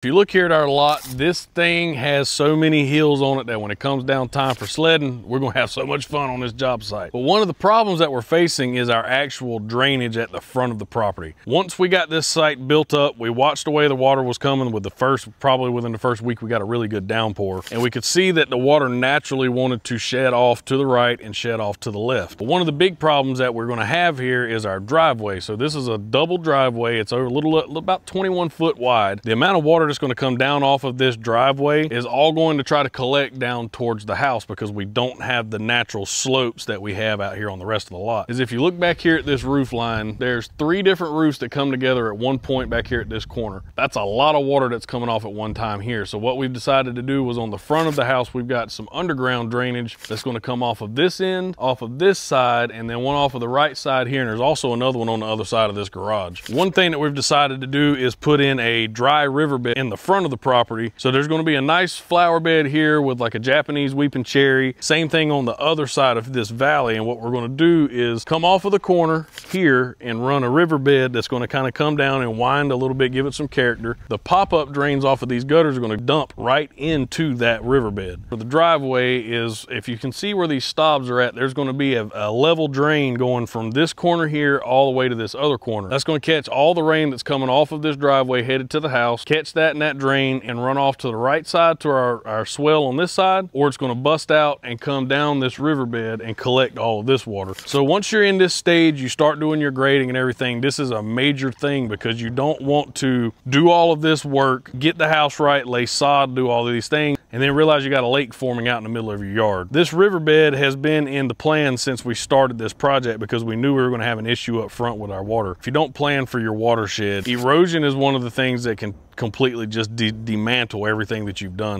If you look here at our lot, this thing has so many hills on it that when it comes down time for sledding, we're gonna have so much fun on this job site. But one of the problems that we're facing is our actual drainage at the front of the property. Once we got this site built up, we watched the way the water was coming with the first, probably within the first week, we got a really good downpour. And we could see that the water naturally wanted to shed off to the right and shed off to the left. But one of the big problems that we're gonna have here is our driveway. So this is a double driveway. It's over a little, about 21 foot wide. The amount of water that's going to come down off of this driveway is all going to try to collect down towards the house because we don't have the natural slopes that we have out here on the rest of the lot. Is if you look back here at this roof line, there's three different roofs that come together at one point back here at this corner. That's a lot of water that's coming off at one time here. So what we've decided to do was on the front of the house, we've got some underground drainage that's going to come off of this end, off of this side, and then one off of the right side here. And there's also another one on the other side of this garage. One thing that we've decided to do is put in a dry riverbed in the front of the property. So there's gonna be a nice flower bed here with like a Japanese weeping cherry. Same thing on the other side of this valley. And what we're gonna do is come off of the corner here and run a riverbed that's gonna kind of come down and wind a little bit, give it some character. The pop-up drains off of these gutters are gonna dump right into that riverbed. For the driveway is, if you can see where these stobs are at, there's gonna be a, a level drain going from this corner here all the way to this other corner. That's gonna catch all the rain that's coming off of this driveway headed to the house, catch that in that drain and run off to the right side to our, our swell on this side, or it's gonna bust out and come down this riverbed and collect all of this water. So once you're in this stage, you start doing your grading and everything, this is a major thing because you don't want to do all of this work, get the house right, lay sod, do all of these things, and then realize you got a lake forming out in the middle of your yard. This riverbed has been in the plan since we started this project because we knew we were gonna have an issue up front with our water. If you don't plan for your watershed, erosion is one of the things that can completely just de- dismantle everything that you've done.